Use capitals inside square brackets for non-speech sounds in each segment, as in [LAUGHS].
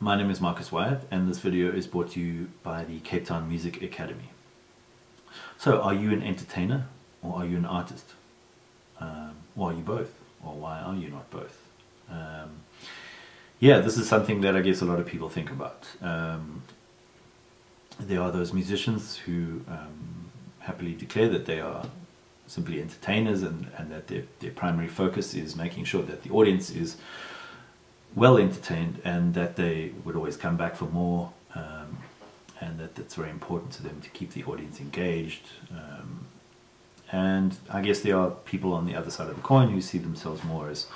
my name is Marcus Wyatt and this video is brought to you by the Cape Town Music Academy. So are you an entertainer or are you an artist? Um, or are you both? Or why are you not both? Um, yeah, this is something that I guess a lot of people think about. Um, there are those musicians who um, happily declare that they are simply entertainers and, and that their, their primary focus is making sure that the audience is well entertained and that they would always come back for more um, and that it's very important to them to keep the audience engaged. Um, and I guess there are people on the other side of the coin who see themselves more as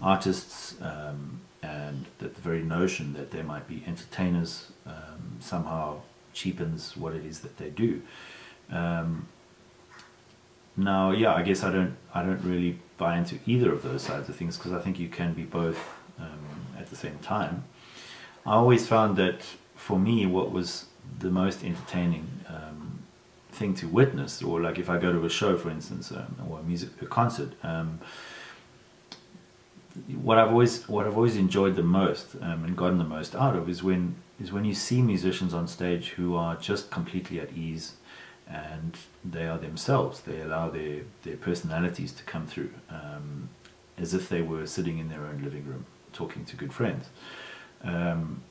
artists um, and that the very notion that they might be entertainers um, somehow cheapens what it is that they do. Um, now, yeah, I guess I don't I don't really buy into either of those sides of things because I think you can be both um, at the same time. I always found that for me, what was the most entertaining um, thing to witness, or like if I go to a show, for instance, um, or a music a concert, um, what I've always what I've always enjoyed the most um, and gotten the most out of is when is when you see musicians on stage who are just completely at ease and they are themselves. They allow their, their personalities to come through um, as if they were sitting in their own living room talking to good friends. Um,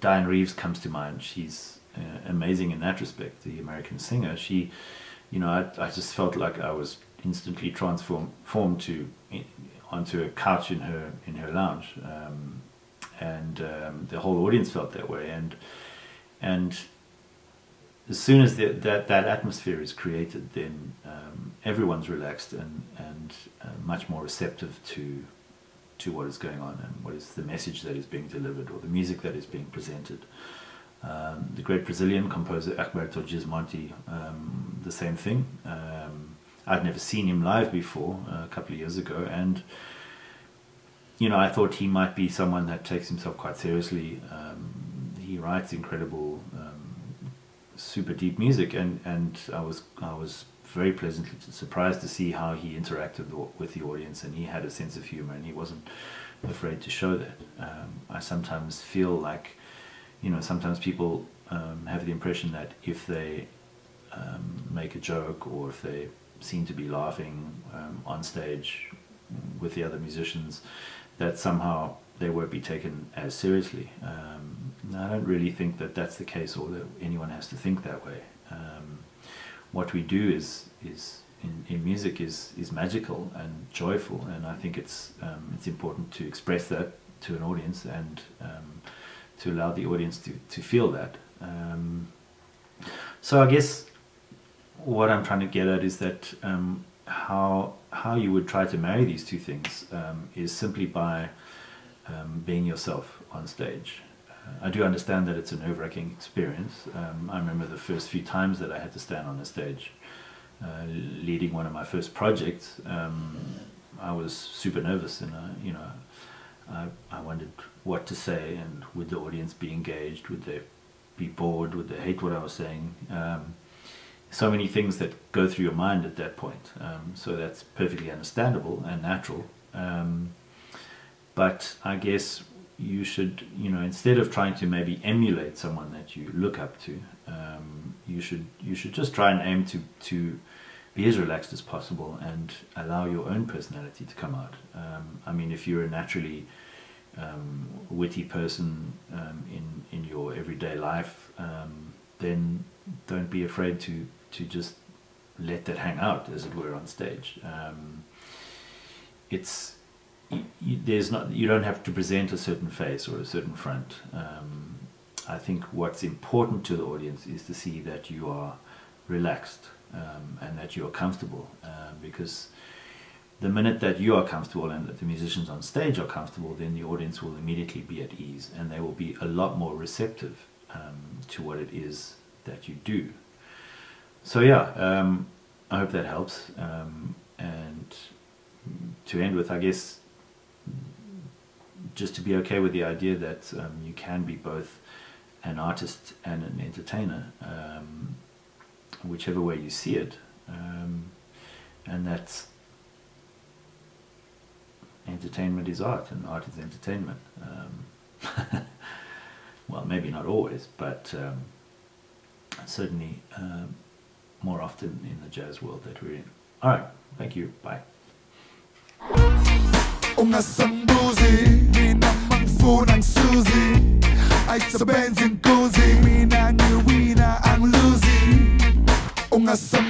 Dianne Reeves comes to mind. She's uh, amazing in that respect, the American singer. She, you know, I, I just felt like I was instantly transformed to onto a couch in her in her lounge, um, and um, the whole audience felt that way. And and as soon as the, that that atmosphere is created, then um, everyone's relaxed and and uh, much more receptive to to what is going on and what is the message that is being delivered or the music that is being presented. Um, the great Brazilian composer Egberto Gismonti, um, the same thing. Um, I'd never seen him live before uh, a couple of years ago, and you know I thought he might be someone that takes himself quite seriously. Um, he writes incredible super deep music, and and I was I was very pleasantly surprised to see how he interacted with the audience, and he had a sense of humor, and he wasn't afraid to show that. Um, I sometimes feel like, you know, sometimes people um, have the impression that if they um, make a joke or if they seem to be laughing um, on stage with the other musicians, that somehow they won't be taken as seriously. Um, I don't really think that that's the case or that anyone has to think that way. Um, what we do is, is in, in music is, is magical and joyful and I think it's, um, it's important to express that to an audience and um, to allow the audience to, to feel that. Um, so I guess what I'm trying to get at is that um, how, how you would try to marry these two things is simply by um, being yourself on stage. I do understand that it's a nerve-wracking experience. Um, I remember the first few times that I had to stand on a stage uh, leading one of my first projects. Um, I was super nervous and, uh, you know, I, I wondered what to say and would the audience be engaged? Would they be bored? Would they hate what I was saying? Um, so many things that go through your mind at that point. Um, so that's perfectly understandable and natural. Um, but I guess you should, you know, instead of trying to maybe emulate someone that you look up to, um, you should you should just try and aim to to be as relaxed as possible and allow your own personality to come out. Um, I mean, if you're a naturally um, witty person um, in in your everyday life, um, then don't be afraid to to just let that hang out, as it were, on stage. Um, it's there's not you don't have to present a certain face or a certain front. Um, I think what's important to the audience is to see that you are relaxed um, and that you are comfortable uh, because the minute that you are comfortable and that the musicians on stage are comfortable then the audience will immediately be at ease and they will be a lot more receptive um, to what it is that you do so yeah um, I hope that helps um, and to end with I guess just to be okay with the idea that um, you can be both an artist and an entertainer, um, whichever way you see it, um, and that entertainment is art and art is entertainment. Um, [LAUGHS] well, maybe not always, but um, certainly um, more often in the jazz world that we're in. All right, thank you. Bye. Ungasambuzi mina mangifuna ngisuzi ayisebenzi inkunzi mina ngiwina angiluzi ungasambuzi mina mangifuna ngisuzi ayisebenzi